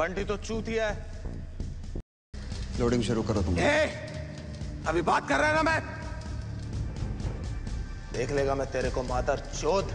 बंटी तो चूतिया है। लोडिंग शुरू करो तुम। ए, अभी बात कर रहा है ना मैं? देख लेगा मैं तेरे को मादर चोद।